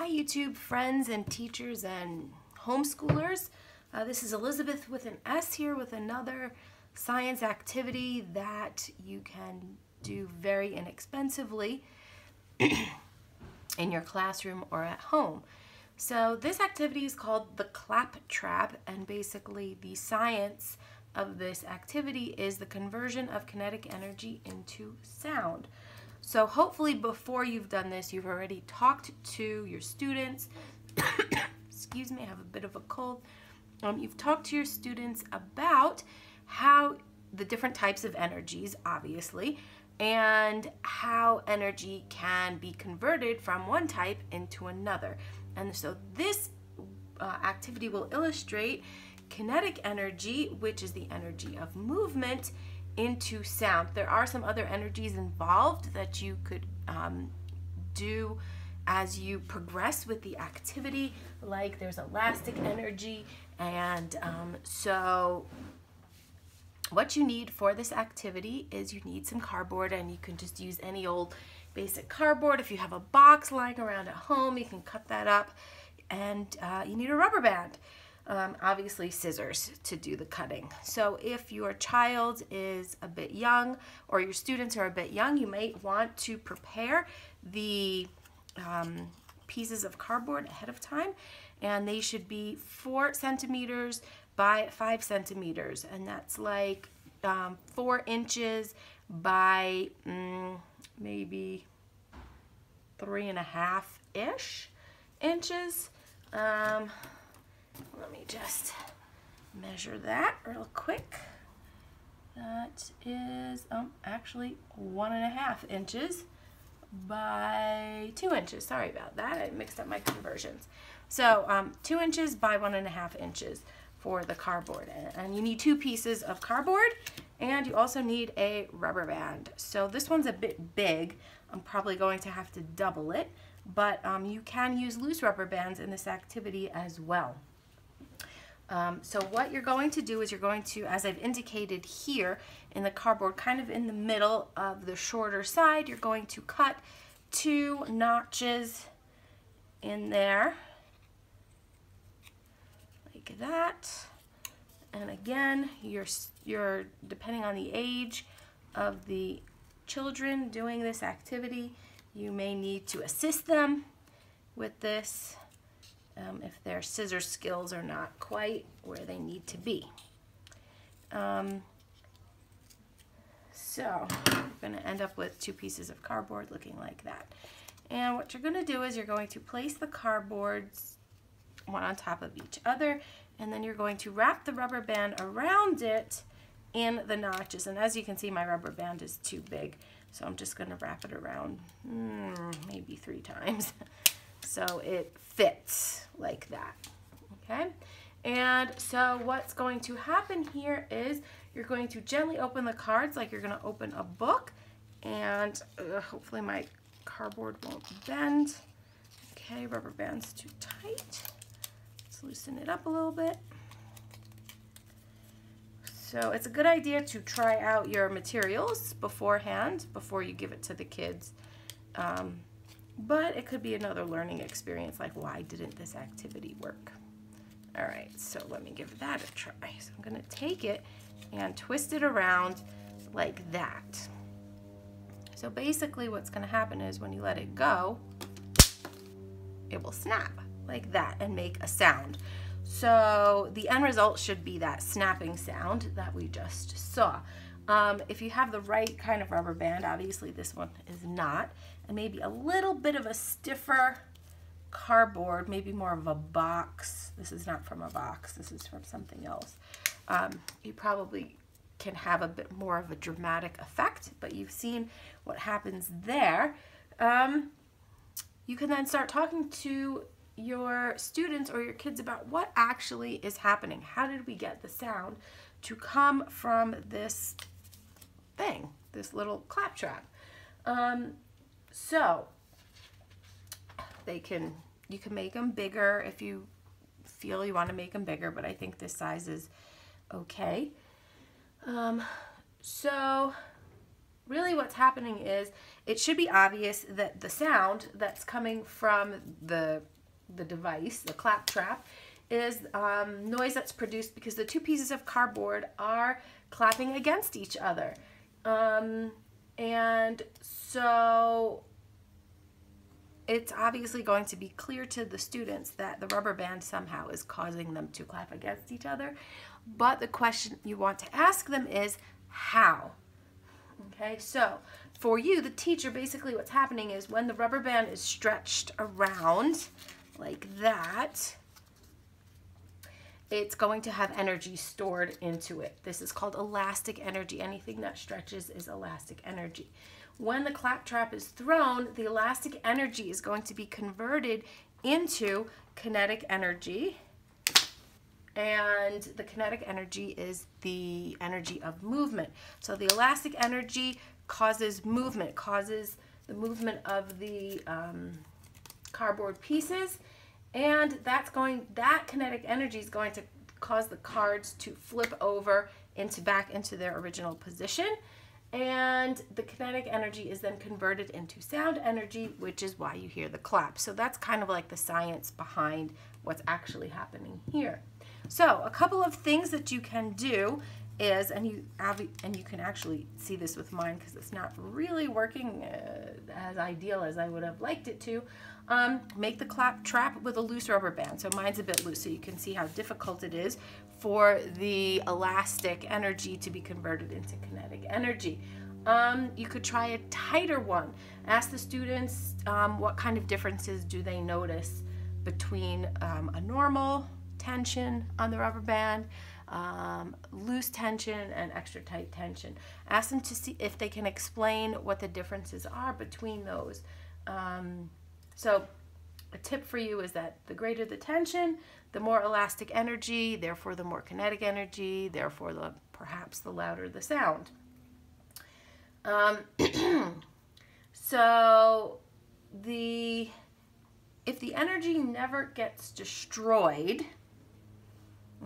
Hi YouTube friends and teachers and homeschoolers. Uh, this is Elisabeth with an S here with another science activity that you can do very inexpensively in your classroom or at home. So this activity is called the clap trap and basically the science of this activity is the conversion of kinetic energy into sound. So hopefully before you've done this, you've already talked to your students. Excuse me, I have a bit of a cold. Um, you've talked to your students about how the different types of energies, obviously, and how energy can be converted from one type into another. And so this uh, activity will illustrate kinetic energy, which is the energy of movement, into sound. There are some other energies involved that you could um, do as you progress with the activity, like there's elastic energy, and um, so what you need for this activity is you need some cardboard, and you can just use any old basic cardboard. If you have a box lying around at home, you can cut that up, and uh, you need a rubber band um, obviously scissors to do the cutting. So if your child is a bit young or your students are a bit young, you might want to prepare the um, pieces of cardboard ahead of time and they should be four centimeters by five centimeters and that's like um, four inches by mm, maybe three and a half ish inches. Um, let me just measure that real quick. That is um, actually one and a half inches by two inches. Sorry about that. I mixed up my conversions. So um, two inches by one and a half inches for the cardboard. And you need two pieces of cardboard and you also need a rubber band. So this one's a bit big. I'm probably going to have to double it, but um, you can use loose rubber bands in this activity as well. Um, so what you're going to do is you're going to, as I've indicated here in the cardboard, kind of in the middle of the shorter side, you're going to cut two notches in there, like that. And again, you're, you're depending on the age of the children doing this activity, you may need to assist them with this um, if their scissor skills are not quite where they need to be. Um, so you're going to end up with two pieces of cardboard looking like that. And what you're going to do is you're going to place the cardboards one on top of each other and then you're going to wrap the rubber band around it in the notches. And as you can see, my rubber band is too big. So I'm just going to wrap it around mm, maybe three times. so it fits like that, okay? And so what's going to happen here is you're going to gently open the cards like you're gonna open a book and uh, hopefully my cardboard won't bend. Okay, rubber band's too tight. Let's loosen it up a little bit. So it's a good idea to try out your materials beforehand before you give it to the kids. Um, but it could be another learning experience like why didn't this activity work? All right, so let me give that a try. So I'm gonna take it and twist it around like that. So basically what's gonna happen is when you let it go, it will snap like that and make a sound. So the end result should be that snapping sound that we just saw. Um, if you have the right kind of rubber band, obviously this one is not, and maybe a little bit of a stiffer cardboard, maybe more of a box. This is not from a box, this is from something else. Um, you probably can have a bit more of a dramatic effect, but you've seen what happens there. Um, you can then start talking to your students or your kids about what actually is happening. How did we get the sound to come from this thing, this little claptrap. Um, so they can, you can make them bigger if you feel you want to make them bigger, but I think this size is okay. Um, so really what's happening is it should be obvious that the sound that's coming from the the device, the clap trap, is um, noise that's produced because the two pieces of cardboard are clapping against each other. Um, and so it's obviously going to be clear to the students that the rubber band somehow is causing them to clap against each other. But the question you want to ask them is how? Okay, so for you, the teacher, basically what's happening is when the rubber band is stretched around like that, it's going to have energy stored into it. This is called elastic energy. Anything that stretches is elastic energy. When the clap trap is thrown, the elastic energy is going to be converted into kinetic energy. And the kinetic energy is the energy of movement. So the elastic energy causes movement, causes the movement of the um, cardboard pieces. And that's going, that kinetic energy is going to cause the cards to flip over into back into their original position. And the kinetic energy is then converted into sound energy, which is why you hear the clap. So that's kind of like the science behind what's actually happening here. So a couple of things that you can do is, and you and you can actually see this with mine because it's not really working uh, as ideal as I would have liked it to. Um, make the clap trap with a loose rubber band. So mine's a bit loose, so you can see how difficult it is for the elastic energy to be converted into kinetic energy. Um, you could try a tighter one. Ask the students um, what kind of differences do they notice between um, a normal tension on the rubber band, um, loose tension, and extra tight tension. Ask them to see if they can explain what the differences are between those. Um, so a tip for you is that the greater the tension, the more elastic energy, therefore the more kinetic energy, therefore the perhaps the louder the sound. Um, so the if the energy never gets destroyed,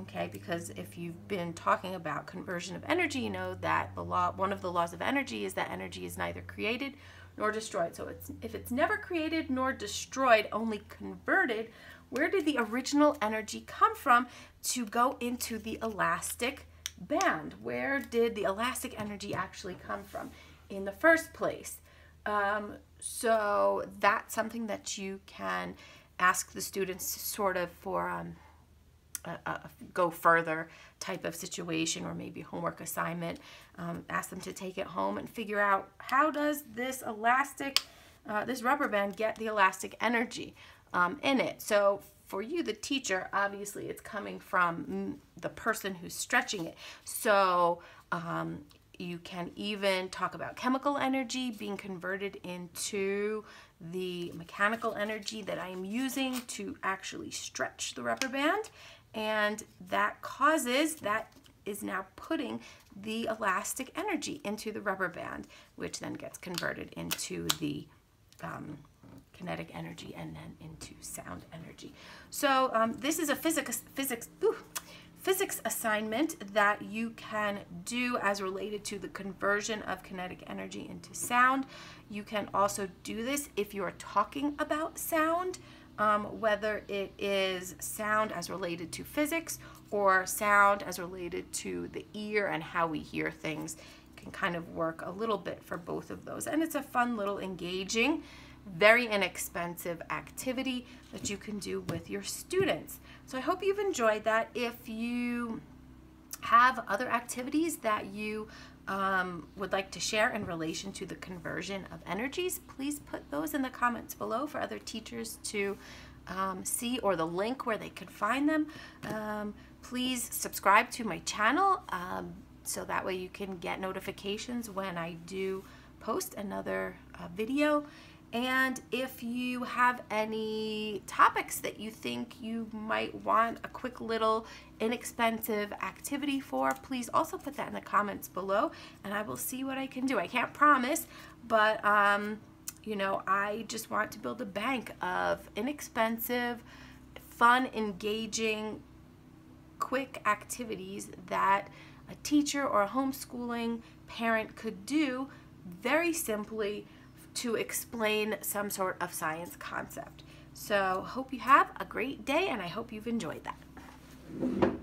okay because if you've been talking about conversion of energy you know that the law one of the laws of energy is that energy is neither created nor destroyed. So it's if it's never created nor destroyed only converted where did the original energy come from to go into the elastic band? Where did the elastic energy actually come from? In the first place. Um, so that's something that you can ask the students sort of for um, a, a, go further type of situation or maybe homework assignment. Um, ask them to take it home and figure out how does this elastic, uh, this rubber band get the elastic energy um, in it. So for you, the teacher, obviously it's coming from the person who's stretching it. So um, you can even talk about chemical energy being converted into the mechanical energy that I'm using to actually stretch the rubber band and that causes, that is now putting the elastic energy into the rubber band, which then gets converted into the um, kinetic energy and then into sound energy. So um, this is a physics, physics, ooh, physics assignment that you can do as related to the conversion of kinetic energy into sound. You can also do this if you are talking about sound um, whether it is sound as related to physics or sound as related to the ear and how we hear things can kind of work a little bit for both of those. And it's a fun little engaging, very inexpensive activity that you can do with your students. So I hope you've enjoyed that. If you have other activities that you um, would like to share in relation to the conversion of energies, please put those in the comments below for other teachers to um, see or the link where they could find them. Um, please subscribe to my channel um, so that way you can get notifications when I do post another uh, video. And if you have any topics that you think you might want a quick little inexpensive activity for, please also put that in the comments below and I will see what I can do. I can't promise, but um, you know, I just want to build a bank of inexpensive, fun, engaging, quick activities that a teacher or a homeschooling parent could do very simply to explain some sort of science concept. So, hope you have a great day and I hope you've enjoyed that.